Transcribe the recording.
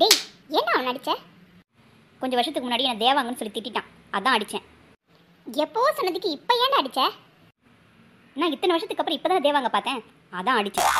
டேய் என்ன அவன் அடித்த கொஞ்சம் வருஷத்துக்கு முன்னாடி என்ன தேவாங்கன்னு சொல்லி திட்டிட்டான். அதான் அடித்தேன் எப்போ சொன்னதுக்கு இப்போ ஏன்டா அடித்த நான் இத்தனை வருஷத்துக்கு அப்புறம் இப்போ தான் தேவாங்க பார்த்தேன். அதான் அடித்தேன்